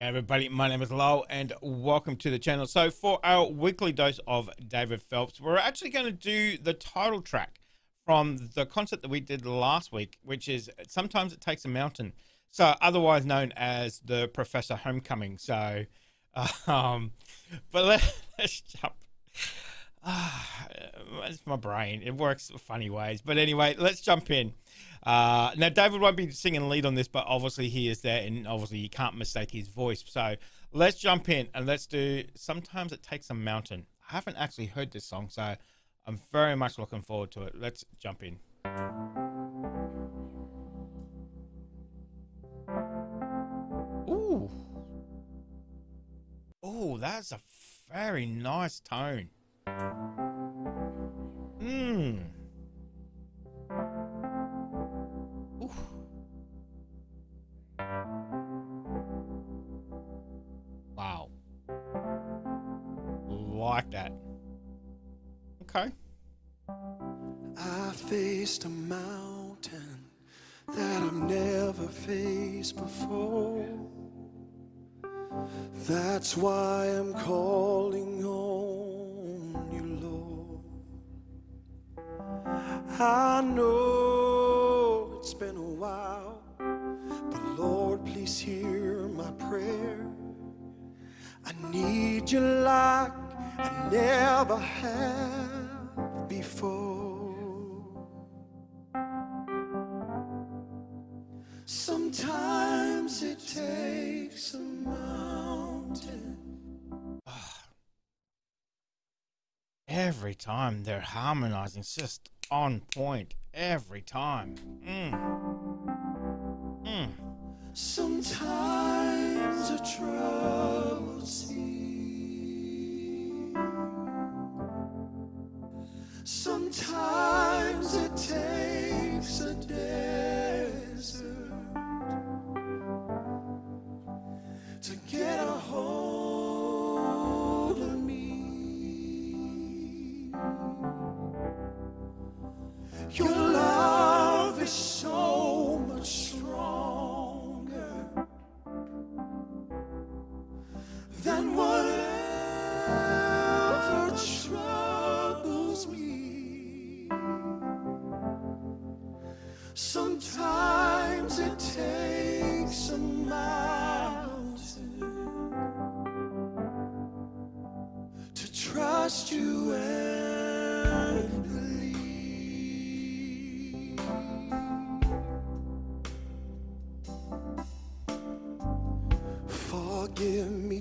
everybody, my name is Lowell and welcome to the channel. So for our weekly dose of David Phelps, we're actually going to do the title track from the concert that we did last week, which is Sometimes It Takes a Mountain. So otherwise known as the Professor Homecoming. So, um, but let, us jump. Ah, it's my brain. It works funny ways. But anyway, let's jump in. Uh, now, David won't be singing lead on this, but obviously he is there, and obviously you can't mistake his voice. So let's jump in and let's do Sometimes It Takes a Mountain. I haven't actually heard this song, so I'm very much looking forward to it. Let's jump in. Ooh. Oh, that's a very nice tone. Mmm. Wow. Like that. Okay. I faced a mountain that I've never faced before. That's why I'm calling on I know it's been a while, but Lord, please hear my prayer. I need you like I never have before. Sometimes it takes a mountain. Every time they're harmonizing, it's just on point. Every time. Mm. Mm. Sometimes a troubled than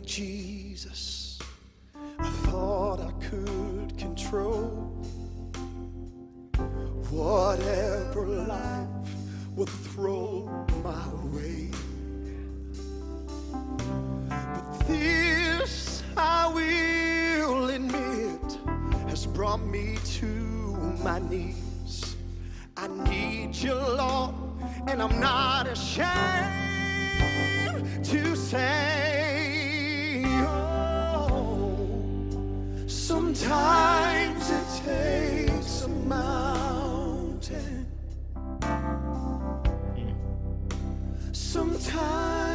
Jesus. I thought I could control whatever life would throw my way. But this I will admit has brought me to my knees. I need you, Lord, and I'm not ashamed to say, sometimes it takes a mountain. Sometimes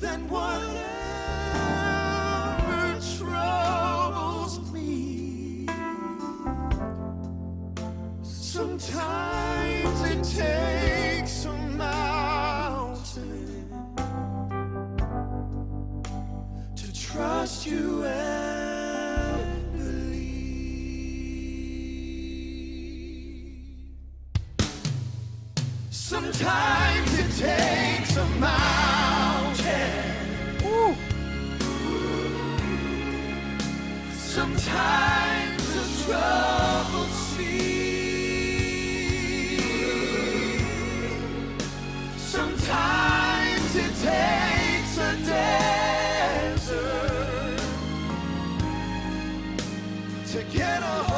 than whatever troubles me. Sometimes it takes a mountain to trust you and believe. Sometimes it takes a mountain. sometimes a troubled sea. Sometimes it takes a desert to get a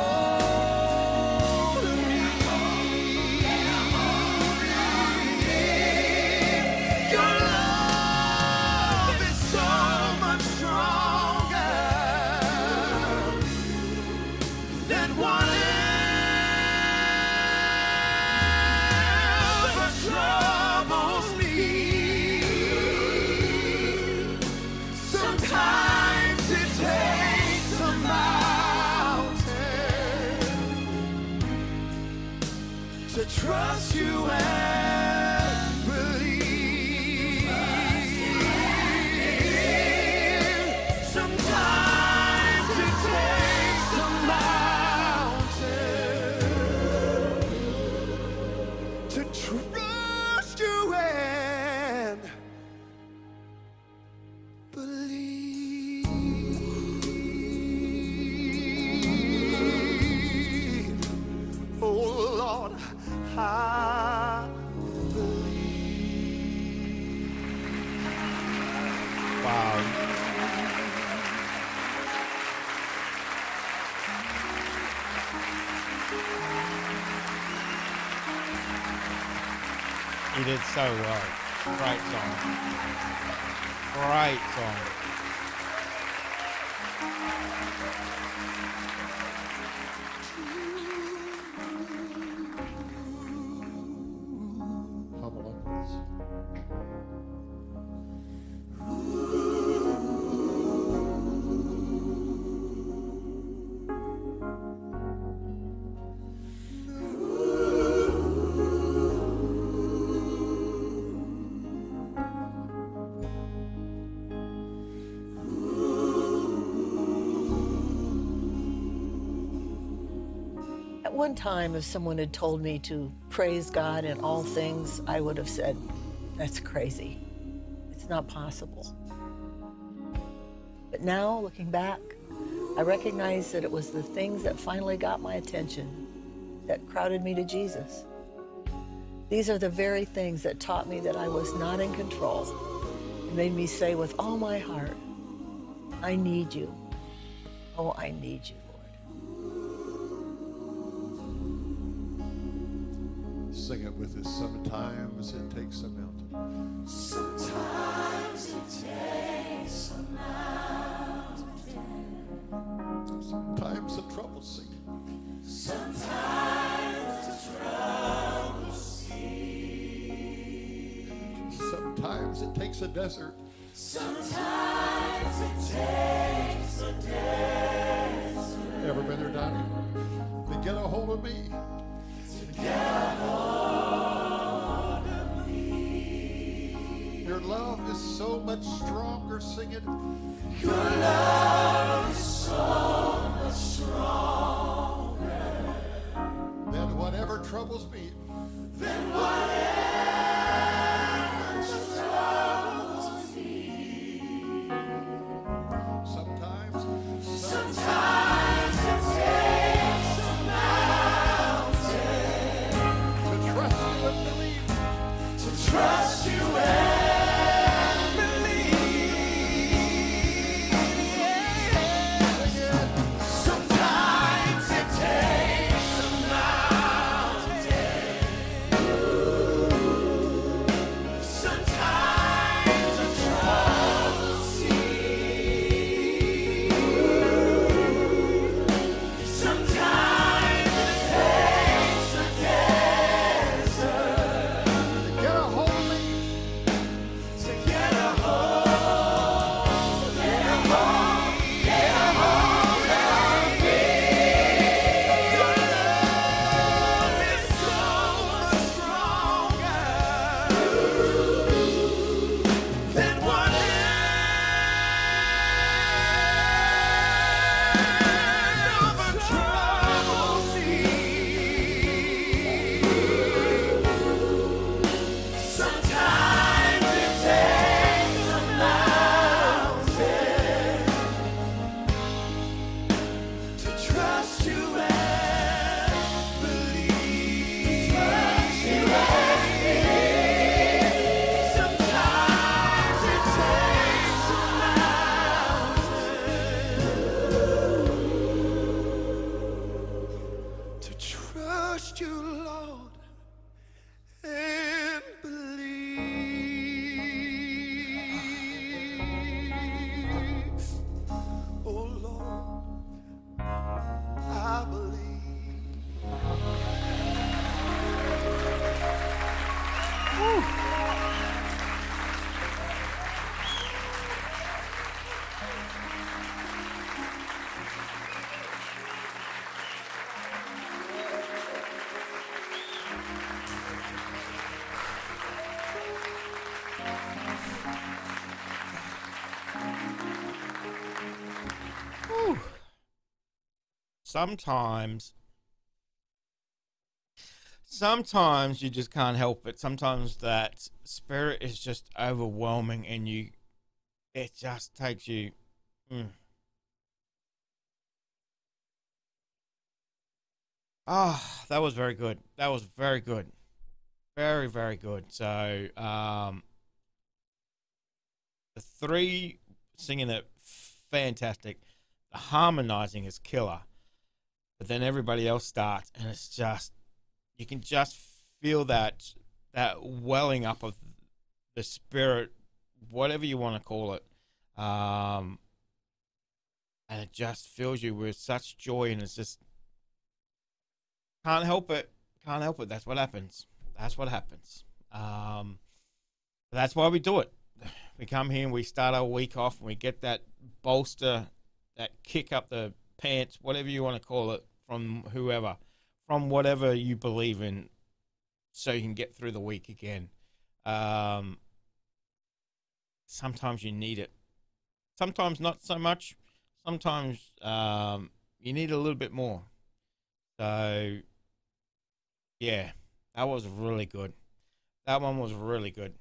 trust you and You did so well. Great song. Great song. One time, if someone had told me to praise God in all things, I would have said, That's crazy. It's not possible. But now, looking back, I recognize that it was the things that finally got my attention that crowded me to Jesus. These are the very things that taught me that I was not in control and made me say with all my heart, I need you. Oh, I need you, Sing it with us. Sometimes it takes a mountain. Sometimes it takes a mountain. Sometimes the trouble seems. Sometimes the trouble seeking. Sometimes it takes a desert. Sometimes it takes a desert. Ever been there, Donnie? To get a hold of me. Your love is so much stronger. Sing it. Your love is so much stronger than whatever troubles me. Sometimes, sometimes sometimes you just can't help it. Sometimes that spirit is just overwhelming and you it just takes you mm. Ah, that was very good. That was very good. Very, very good. So, um, the three singing it fantastic. The harmonizing is killer. But then everybody else starts and it's just you can just feel that that welling up of the spirit, whatever you want to call it. Um, and it just fills you with such joy and it's just can't help it. Can't help it. That's what happens. That's what happens. Um, that's why we do it. We come here and we start our week off and we get that bolster, that kick up the pants, whatever you want to call it, from whoever, from whatever you believe in, so you can get through the week again. Um, sometimes you need it. Sometimes not so much. Sometimes um, you need a little bit more. So, yeah, that was really good. That one was really good.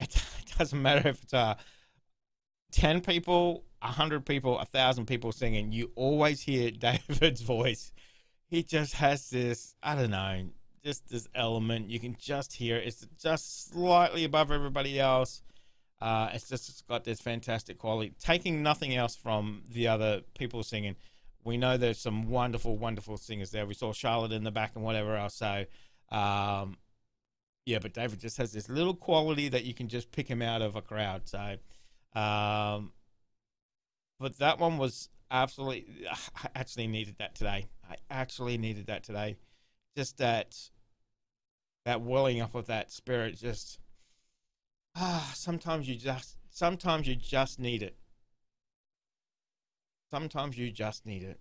It doesn't matter if it's uh, 10 people, 100 people, 1,000 people singing. You always hear David's voice. He just has this, I don't know, just this element. You can just hear it. It's just slightly above everybody else. Uh, it's just it's got this fantastic quality. Taking nothing else from the other people singing we know there's some wonderful, wonderful singers there. We saw Charlotte in the back and whatever else. So, um, yeah, but David just has this little quality that you can just pick him out of a crowd. So, um, but that one was absolutely, I actually needed that today. I actually needed that today. Just that, that welling up of that spirit. Just, ah, sometimes you just, sometimes you just need it sometimes you just need it.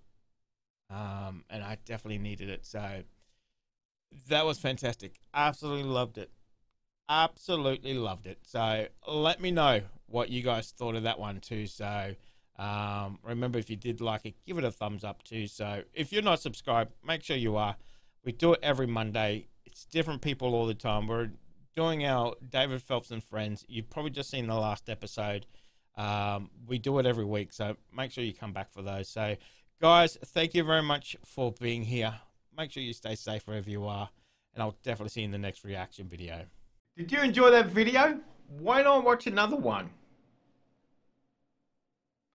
Um, and I definitely needed it. So that was fantastic. Absolutely loved it. Absolutely loved it. So let me know what you guys thought of that one too. So um, remember, if you did like it, give it a thumbs up too. So if you're not subscribed, make sure you are. We do it every Monday. It's different people all the time. We're doing our David Phelps and Friends. You've probably just seen the last episode. Um, we do it every week, so make sure you come back for those. So, guys, thank you very much for being here. Make sure you stay safe wherever you are, and I'll definitely see you in the next reaction video. Did you enjoy that video? Why not watch another one?